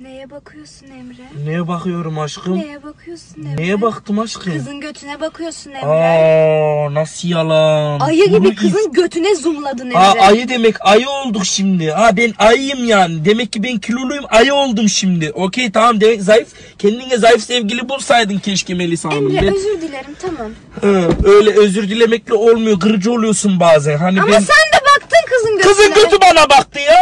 Neye bakıyorsun Emre? Neye bakıyorum aşkım? Neye bakıyorsun Emre? Neye baktım aşkım? Kızın götüne bakıyorsun Emre. Aa nasıl yalan? Ayı gibi Bunu kızın götüne zoomladın Emre. Aa, ayı demek ayı olduk şimdi. Ha ben ayıyım yani. Demek ki ben kiloluyum ayı oldum şimdi. Okey tamam demek zayıf. Kendine zayıf sevgili bulsaydın keşke Melisa Hanım. Emre Ben- özür dilerim tamam. Hı öyle özür dilemekle olmuyor. Kırıcı oluyorsun bazen. Hani Ama ben... sen de baktın kızın götüne. Kızın götü bana baktı ya.